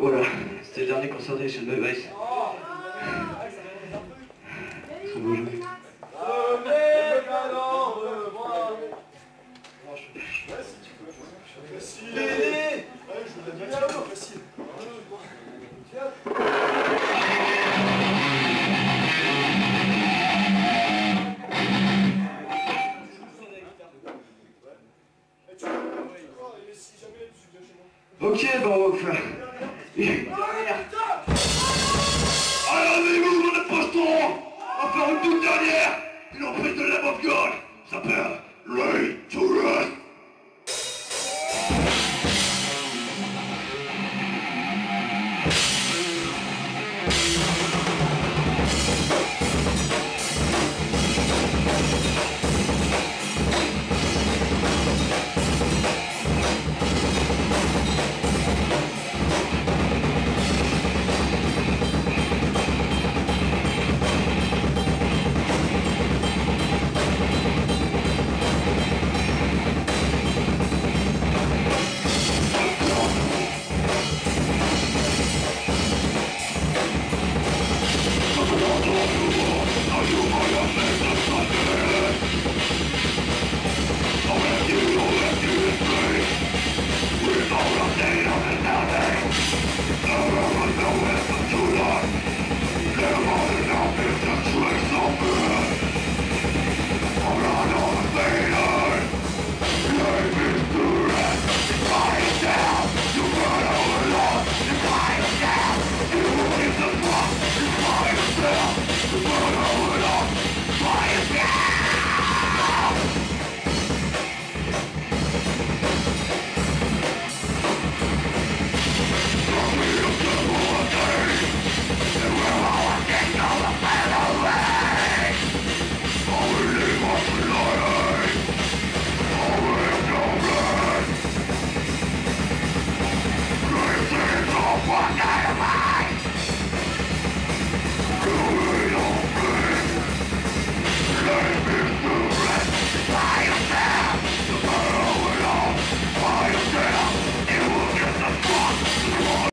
Voilà, c'était le dernier concert des Shane Vice. Son beau jeu. Ok, bon, on va faire Alors avez-vous mon Encore une toute dernière Il en de la bonne gueule s'appelle Ray Tourette